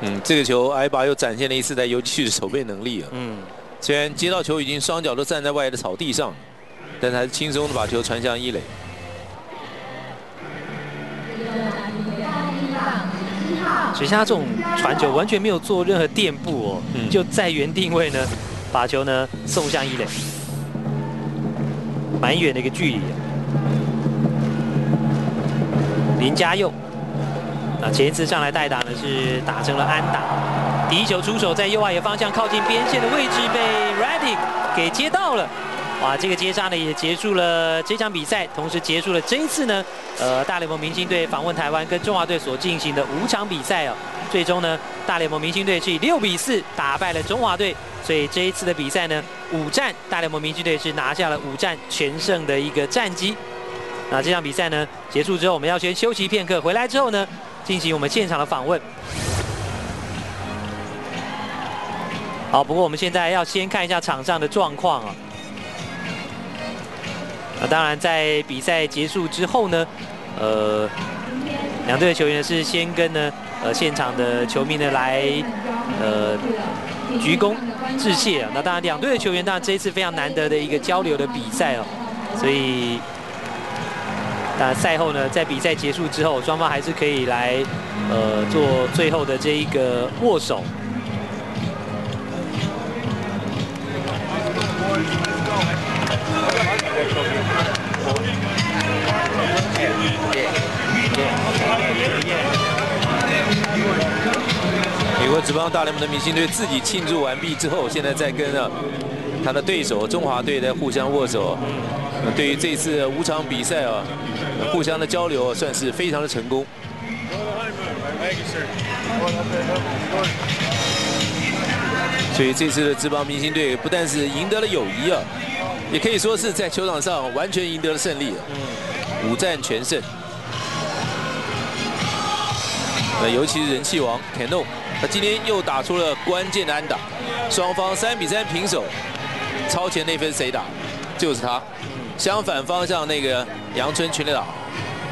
嗯，这个球埃巴又展现了一次在游击区的守备能力啊。嗯，虽然接到球已经双脚都站在外的草地上，但还是轻松的把球传向一垒。所以像他这种传球完全没有做任何垫步哦，就在原定位呢，把球呢送向一垒，蛮远的一个距离。林家佑，那前一次上来代打呢是打成了安打，第一球出手在右外野方向靠近边线的位置被 Reddick 给接到了。哇，这个接杀呢也结束了这场比赛，同时结束了这一次呢，呃，大联盟明星队访问台湾跟中华队所进行的五场比赛哦。最终呢，大联盟明星队是以六比四打败了中华队，所以这一次的比赛呢，五战大联盟明星队是拿下了五战全胜的一个战绩。那这场比赛呢结束之后，我们要先休息片刻，回来之后呢，进行我们现场的访问。好，不过我们现在要先看一下场上的状况啊。那当然，在比赛结束之后呢，呃，两队的球员是先跟呢呃现场的球迷呢来呃鞠躬致谢啊。那当然，两队的球员当然这一次非常难得的一个交流的比赛哦，所以，那赛后呢，在比赛结束之后，双方还是可以来呃做最后的这一个握手。美国职棒大联盟的明星队自己庆祝完毕之后，现在在跟啊他的对手中华队在互相握手。对于这次五场比赛啊，互相的交流算是非常的成功。所以这次的职棒明星队不但是赢得了友谊啊，也可以说是在球场上完全赢得了胜利啊，五战全胜。那尤其是人气王 Cano，他今天又打出了关键的安打，双方三比三平手，超前那分谁打？就是他。相反方向那个阳春全垒打，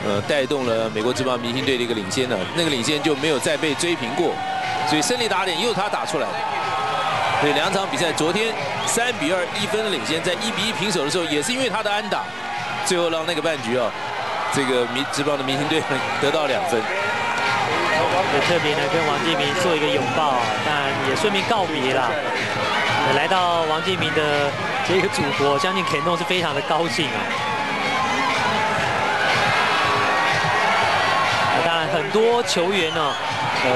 呃，带动了美国职棒明星队的一个领先呢，那个领先就没有再被追平过，所以胜利打点又是他打出来的。所以两场比赛，昨天三比二一分的领先，在一比一平手的时候，也是因为他的安打，最后让那个半局啊，这个明职棒的明星队得到两分。也特别呢跟王建民做一个拥抱，当然也顺便告别了。来到王建民的这个祖国，相信肯诺是非常的高兴啊。当然很多球员呢，呃。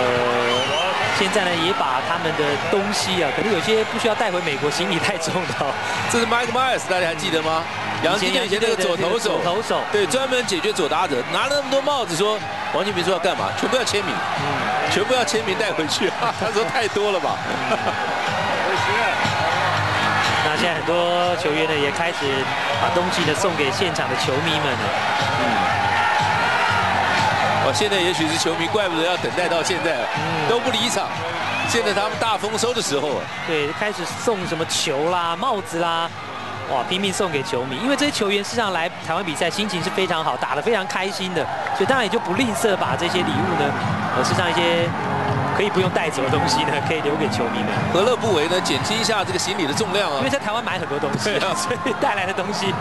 现在呢，也把他们的东西啊，可能有些不需要带回美国，行李太重的。这是 Mike Myers，大家还记得吗？杨金以前那个左投手，左投手，对，专门解决左打者，拿了那么多帽子，说王建民说要干嘛？全部要签名，嗯，全部要签名带回去。他说太多了吧？那现在很多球员呢，也开始把东西呢送给现场的球迷们了。嗯。现在也许是球迷，怪不得要等待到现在都不离场。现在他们大丰收的时候啊，对，开始送什么球啦、帽子啦，哇，拼命送给球迷。因为这些球员事实上来台湾比赛，心情是非常好，打得非常开心的，所以当然也就不吝啬把这些礼物呢，呃，事实上一些。可以不用带走的东西呢，可以留给球迷们。何乐不为呢？减轻一下这个行李的重量啊。因为在台湾买很多东西 啊，所以带来的东西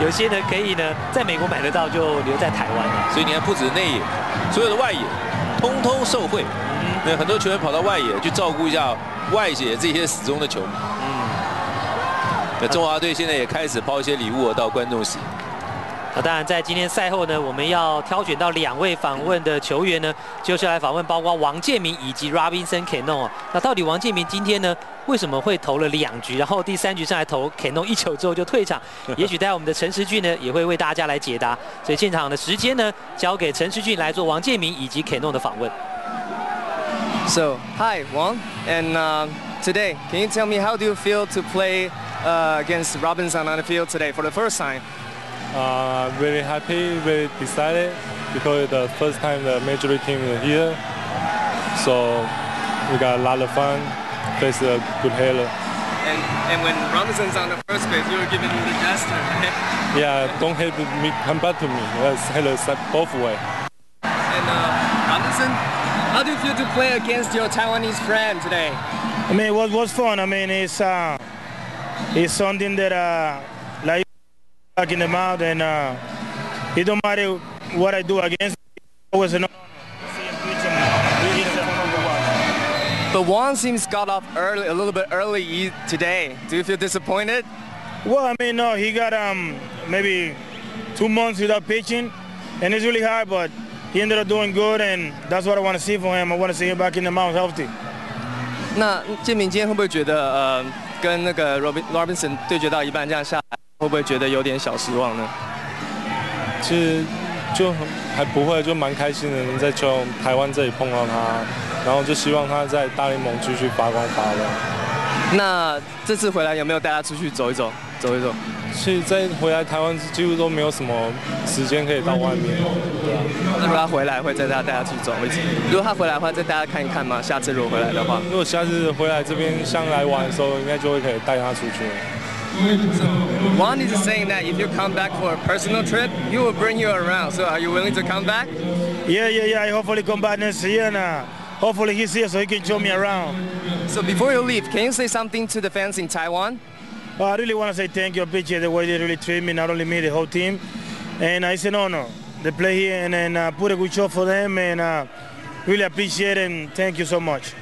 有些呢可以呢在美国买得到，就留在台湾了。所以你看，不止内野，所有的外野，通通受惠。对，很多球员跑到外野去照顾一下外野这些死忠的球迷。嗯。那中华队现在也开始抛一些礼物到观众席。那当然，在今天赛后呢，我们要挑选到两位访问的球员呢，就是来访问包括王建民以及 Robinson Cano。那到底王建民今天呢，为什么会投了两局，然后第三局上来投 Cano 一球之后就退场？也许待我们的陈时俊呢，也会为大家来解答。所以现场的时间呢，交给陈时俊来做王建民以及 Cano 的访问。So hi Wang, and today, can you tell me how do you feel to play against Robinson on the field today for the first time? Uh, very happy, very excited because it's the first time the major league team is here. So we got a lot of fun, face a good hitter. And, and when Robinson's on the first base, you were giving him the gesture, Yeah, don't hit me, come back to me. That's hitter both way. And uh, Robinson, how do you feel to play against your Taiwanese friend today? I mean, it was, was fun. I mean, it's uh, it's something that uh, like back in the mouth, and uh, it don't matter what I do against. It was an honor. But Wang seems got off early, a little bit early today. Do you feel disappointed? Well, I mean, no, he got um maybe two months without pitching, and it's really hard. But he ended up doing good, and that's what I want to see from him. I want to see him back in the mound healthy. 那建明今天会不会觉得呃，跟那个 Robin Robinson 对决到一半这样下来， 会不会觉得有点小失望呢？其实就还不会，就蛮开心的，能在球台湾这里碰到他，然后就希望他在大联盟继续发光发热。那这次回来有没有带他出去走一走，走一走？其实，在回来台湾几乎都没有什么时间可以到外面，对啊。那如果他回来，会再带带他去走一次？如果他回来的话，再带他看一看吗？下次如果回来的话，如果下次回来这边像来玩的时候，应该就会可以带他出去。Juan is saying that if you come back for a personal trip, you will bring you around. So are you willing to come back? Yeah, yeah, yeah. I hopefully come back next year now. Hopefully he's here so he can show me around. So before you leave, can you say something to the fans in Taiwan? Uh, I really want to say thank you, appreciate the way they really treat me, not only me, the whole team. And uh, it's an honor. They play here and, and uh, put a good show for them and uh, really appreciate it and thank you so much.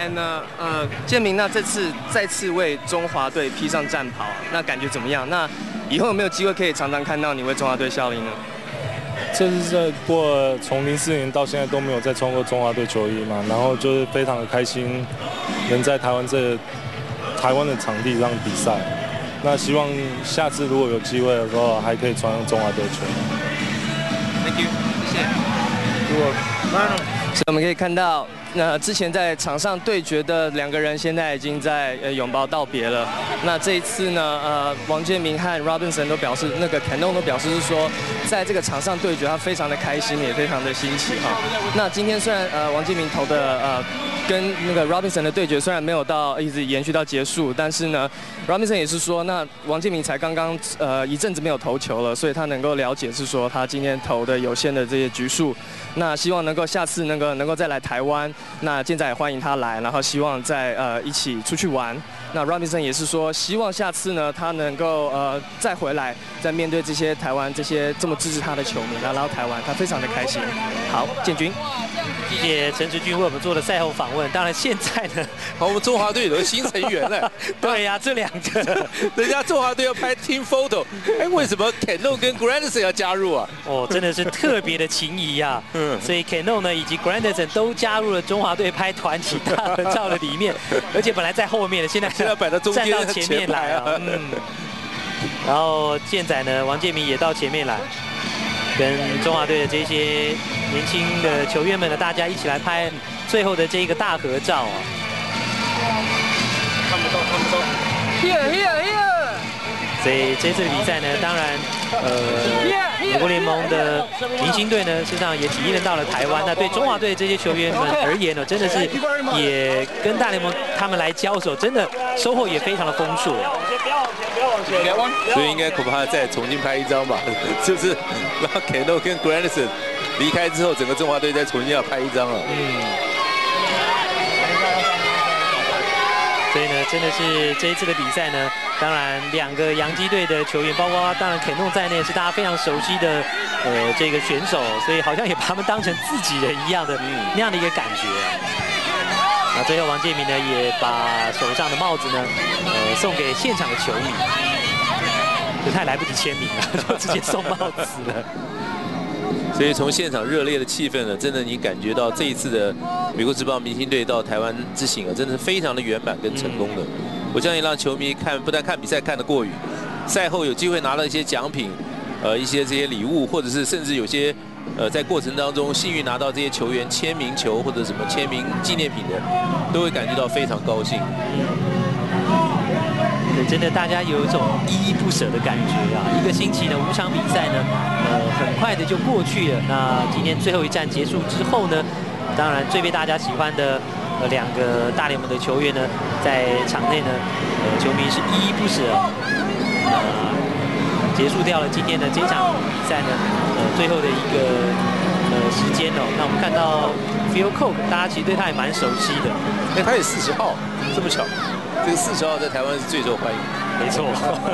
And 呢，呃，建明，那这次再次为中华队披上战袍，那感觉怎么样？那以后有没有机会可以常常看到你为中华队效力呢？这是在过从零四年到现在都没有再穿过中华队球衣嘛，然后就是非常的开心，能在台湾这台湾的场地上比赛。那希望下次如果有机会的时候，还可以穿上中华队球衣。Thank you，谢谢。如果，所以我们可以看到。那之前在场上对决的两个人，现在已经在呃拥抱道别了。那这一次呢，呃，王建民和 Robinson 都表示，那个 Canon 都表示是说，在这个场上对决，他非常的开心，也非常的新奇哈。那今天虽然呃王建民投的呃跟那个 Robinson 的对决虽然没有到一直延续到结束，但是呢，Robinson 也是说，那王建民才刚刚呃一阵子没有投球了，所以他能够了解是说他今天投的有限的这些局数。那希望能够下次能够能够再来台湾，那现在也欢迎他来，然后希望再呃一起出去玩。那 Robinson 也是说，希望下次呢他能够呃再回来，再面对这些台湾这些这么支持他的球迷，来到台湾，他非常的开心。好，建军。谢谢陈志军为我们做的赛后访问。当然，现在呢，我们中华队有个新成员了。对呀，这两个，人家中华队要拍 team photo，哎，为什么 Cano 跟 Grandison 要加入啊？哦，真的是特别的情谊呀。嗯。所以 Cano 呢以及 Grandison 都加入了中华队拍团体大合照的里面，而且本来在后面的，现在现在摆到中间，站到前面来啊。嗯。然后健仔呢，王建民也到前面来。跟中华队的这些年轻的球员们呢，大家一起来拍最后的这一个大合照啊！看不到，看不到。Here, here, here。所以这次的比赛呢，当然，呃，美国联盟的明星队呢，实上也体验到了台湾。那对中华队这些球员们而言呢，真的是也跟大联盟他们来交手，真的收获也非常的丰硕。所以应该恐怕再重新拍一张吧，就是让 Cano 跟 Grandison 离开之后，整个中华队再重新要拍一张了。嗯。所以呢，真的是这一次的比赛呢，当然两个洋基队的球员，包括当然 Cano 在内，是大家非常熟悉的呃这个选手，所以好像也把他们当成自己人一样的那样的一个感觉。那最后王建民呢，也把手上的帽子呢，呃送给现场的球迷。太来不及签名了，就直接送帽子了。所以从现场热烈的气氛呢，真的你感觉到这一次的美国职棒明星队到台湾之行啊，真的是非常的圆满跟成功的。我相信让球迷看不但看比赛看得过瘾，赛后有机会拿到一些奖品，呃，一些这些礼物，或者是甚至有些呃在过程当中幸运拿到这些球员签名球或者什么签名纪念品的，都会感觉到非常高兴。真的，大家有一种依依不舍的感觉啊！一个星期呢，五场比赛呢，呃，很快的就过去了。那今天最后一站结束之后呢，当然最被大家喜欢的呃两个大联盟的球员呢，在场内呢，呃，球迷是依依不舍，呃，结束掉了今天的这场比赛呢，呃，最后的一个呃时间哦。那我们。看到 Phil Coke，大家其实对他也蛮熟悉的。哎，他也四十号，这么巧，这个四十号在台湾是最受欢迎。没错，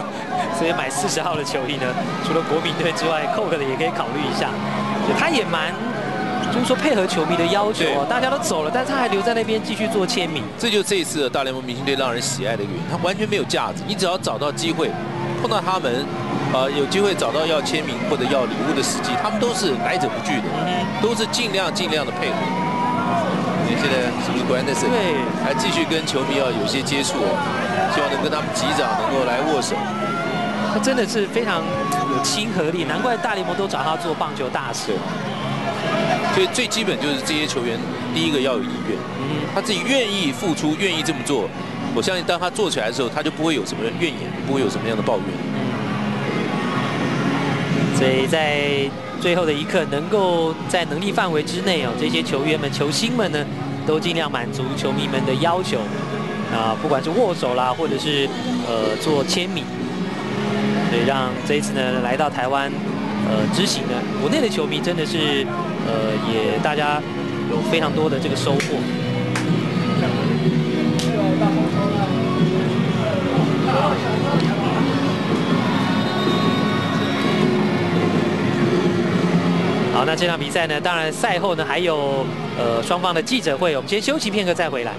所以买四十号的球衣呢，除了国民队之外，Coke 的也可以考虑一下。他也蛮，就是说配合球迷的要求哦，大家都走了，但是他还留在那边继续做签名。这就这一次的大联盟明星队让人喜爱的原因，他完全没有架子，你只要找到机会，碰到他们。呃，有机会找到要签名或者要礼物的时机，他们都是来者不拒的，都是尽量尽量的配合。你现在是不是关键是？对，还继续跟球迷要有些接触哦，希望能跟他们击掌，能够来握手。他真的是非常有亲和力，难怪大联盟都找他做棒球大使。所以最基本就是这些球员，第一个要有意愿，他自己愿意付出，愿意这么做。我相信当他做起来的时候，他就不会有什么怨言，不会有什么样的抱怨。所以在最后的一刻，能够在能力范围之内哦，这些球员们、球星们呢，都尽量满足球迷们的要求啊，不管是握手啦，或者是呃做签名，所以让这一次呢来到台湾呃执行呢，国内的球迷真的是呃也大家有非常多的这个收获。那这场比赛呢？当然赛后呢还有呃双方的记者会，我们先休息片刻再回来。